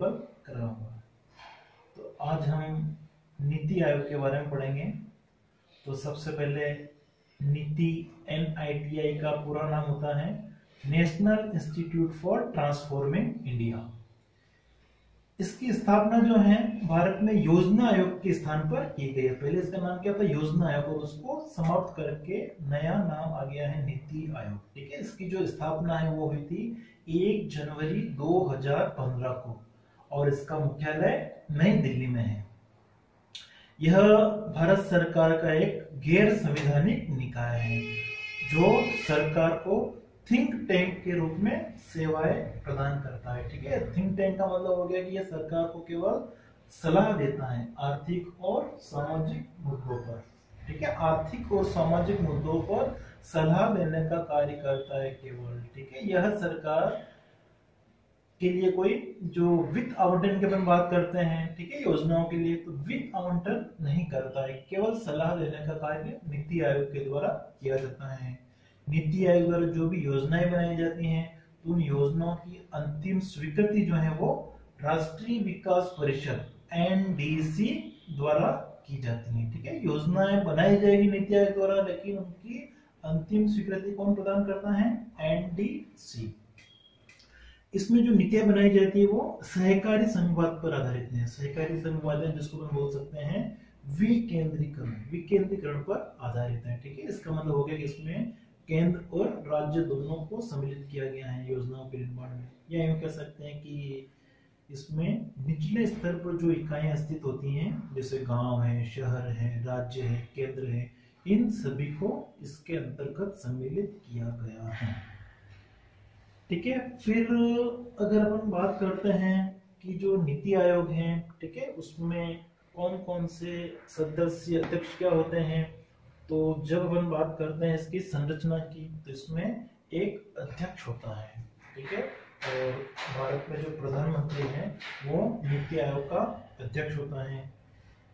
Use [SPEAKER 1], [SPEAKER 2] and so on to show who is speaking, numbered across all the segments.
[SPEAKER 1] कराऊँगा तो आज हम नीति आयोग के बारे में पढ़ेंगे। तो सबसे पहले नीति एनआईटीआई का पूरा नाम होता है National Institute for Transforming India. इसकी स्थापना जो है, भारत में योजना आयोग के स्थान पर की गई है। पहले इसका नाम क्या था? योजना आयोग। और उसको समाप्त करके नया नाम आ गया है नीति आयोग। ठीक है? इसकी जो स्थापना है वो हुई थी एक जनवरी 2015 को। और इसका मुख्यालय नई दिल्ली में है। यह भारत सरकार का एक गैर संवैधानिक निकाय है, जो सरकार को थिंक टैंक के रूप में सेवाएँ प्रदान करता है, ठीक है? थिंक टैंक का मतलब हो गया कि यह सरकार को केवल सलाह देता है आर्थिक और सामाजिक मुद्दों पर, ठीक है? आर्थिक और सामाजिक मुद्दों पर सलाह देने का कार्य करता है केवल, ठीक है? यह सरकार के लिए कोई, जो वित्त आवंटन के बारे बात करते हैं, ठीक है, योजनाओं के लिए तो वित्त आवंटन नहीं करता है। केवल सलाह देने का कार्य नीति आयोग के द्वारा किया जाता है। नीति आयोग द्वारा जो भी योजनाएँ बनाई जाती हैं तो उन योजनाओं की अंतिम स्वीकृति जो है वो राष्ट्रीय विकास परिषद एनडीसी द्वारा की जाती है, ठीक है। योजनाएँ बनाई जाएगी नीति आयोग द्वारा, लेकिन उनकी अंतिम स्वीकृति कौन प्रदान करता है? एनडीसी इसमें जो नीतियाँ बनाई जाती है वो सहकारी संघवाद पर आधारित है। सहकारी संघवाद है, जिसको हम बोल सकते हैं विकेंद्रीकरण। विकेंद्रीकरण पर आधारित है, ठीक है? इसका मतलब हो गया कि इसमें केंद्र और राज्य दोनों को सम्मिलित किया गया है योजनाओं के निर्माण में। या यूँ कह सकते हैं कि इसमें निचले स्तर पर जो इकाइयाँ स्थित होती हैं, जैसे गाँव है, शहर है, राज्य है, केंद्र है, इन सभी को इसके अंतर्गत सम्मिलित किया गया है। ठीक है? फिर अगर अपन बात करते हैं कि जो नीति आयोग है, ठीक है, उसमें कौन कौन से सदस्य अध्यक्ष क्या होते हैं? तो जब अपन बात करते हैं इसकी संरचना की तो इसमें एक अध्यक्ष होता है, ठीक है? और भारत में जो प्रधानमंत्री है, वो नीति आयोग का अध्यक्ष होता है।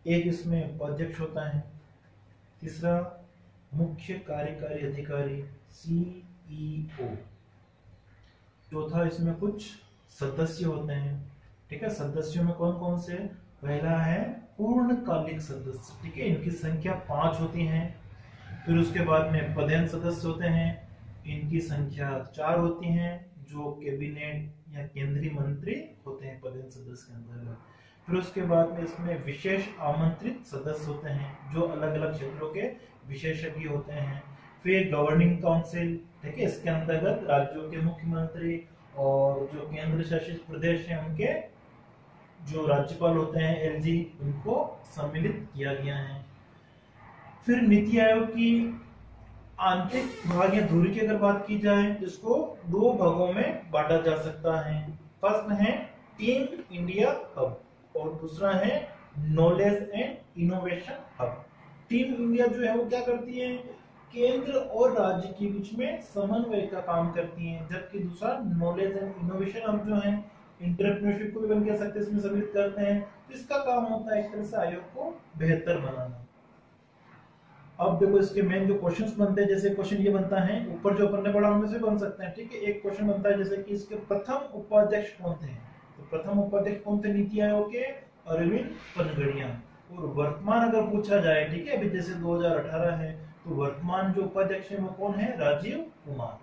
[SPEAKER 1] एक इसमें उपाध्यक्ष होता है, तीसरा मुख्य कार्यकारी अधिकारी सीईओ चौथा इसमें कुछ सदस्य होते हैं। ठीक है? सदस्यों में कौन कौन से? पहला है पूर्णकालिक सदस्य। ठीक है? इनकी संख्या पाँच होती है। फिर उसके बाद में पदेन सदस्य होते हैं। इनकी संख्या चार होती हैं, जो कैबिनेट या केंद्रीय मंत्री होते हैं पदेन सदस्य के अंदर। फिर उसके बाद में इसमें विशेष आमंत्रित सदस्य होते हैं, जो अलग अलग क्षेत्रों के विशेषज्ञ होते हैं। फिर गवर्निंग काउंसिल ठीक है इसके अंतर्गत राज्यों के मुख्यमंत्री और जो केंद्र शासित प्रदेश है उनके जो राज्यपाल होते हैं एलजी उनको सम्मिलित किया गया है। फिर नीति आयोग की आंतरिक भाग या दूरी की अगर बात की जाए, जिसको दो भागों में बांटा जा सकता है। फ़र्स्ट है टीम इंडिया हब और दूसरा है knowledge and innovation hub team India जो है वो क्या करती है? केंद्र और राज्य के बीच में समन्वय का काम करती है, जबकि दूसरा नॉलेज एंड इनोवेशन हब जो है इंटरप्रेन्योरशिप को भी हम कह सकते हैं, इसमें करते हैं तो इसका काम होता है एक तरह से आयोग को बेहतर बनाना। अब देखो इसके मेन जो क्वेश्चंस बनते हैं, जैसे क्वेश्चन ये बनता है, ऊपर जो अपन ने पढ़ा उनमें से बन सकते हैं, ठीक है? एक क्वेश्चन बनता है जैसे कि इसके प्रथम उपाध्यक्ष कौन थे? तो प्रथम उपाध्यक्ष कौन थे? नीति आयोग के अरविंद पनगड़िया। और वर्तमान अगर पूछा जाए, ठीक है? अभी जैसे 2018 है तो वर्तमान जो उपाध्यक्ष है वो कौन है? राजीव कुमार।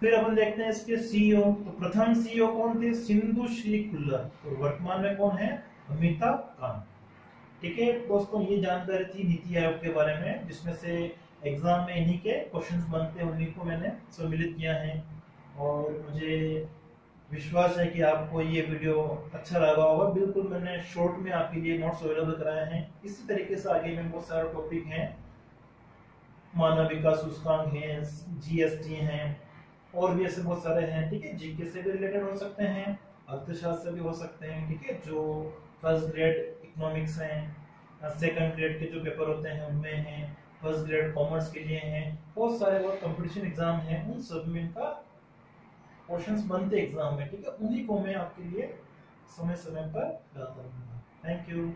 [SPEAKER 1] फिर अपन देखते हैं इसके सीईओ तो प्रथम सीईओ कौन थे? सिंधु श्री खुल्लर और वर्तमान में कौन है? अमिताभ कांत। ठीक है, दोस्तों, ये जानकारी थी नीति आयोग के बारे में, जिसमें से एग्ज़ाम में इन्हीं के क्वेश्चंस बनते हैं, उन्हीं को मैंने सम्मिलित किया है। और मुझे विश्वास है कि आपको ये वीडियो अच्छा लगा होगा। बिल्कुल मैंने शॉर्ट में आपके लिए नोट्स अवेलेबल कराए हैं। इसी तरीके से आगे में बहुत सारे टॉपिक हैं। मानव विकास सूचकांक है जीएसटी हैं, और भी ऐसे बहुत सारे हैं, ठीक है? जीके से भी रिलेटेड हो सकते हैं, अर्थशास्त्र भी हो सकते हैं, ठीक है? जो फ़र्स्ट ग्रेड इकोनॉमिक्स हैं सेकंड ग्रेड के जो पेपर होते हैं, उनमें हैं फ़र्स्ट ग्रेड कॉमर्स के लिए हैं, बहुत सारे बहुत कंपटीशन एग्ज़ाम हैं, उन सब में इनका क्वेश्चंस बनते एग्ज़ाम में, ठीक है? उन्हीं को मैं आपके लिए समय समय पर डालता रहूँगा। Thank you